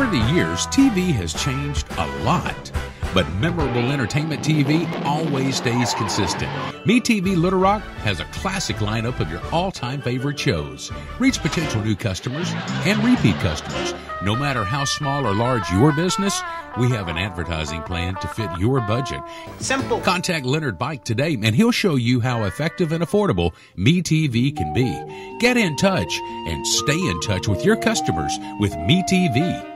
Over the years, TV has changed a lot. But memorable entertainment TV always stays consistent. MeTV Little Rock has a classic lineup of your all-time favorite shows. Reach potential new customers and repeat customers. No matter how small or large your business, we have an advertising plan to fit your budget. Simple. Contact Leonard Bike today and he'll show you how effective and affordable MeTV can be. Get in touch and stay in touch with your customers with MeTV.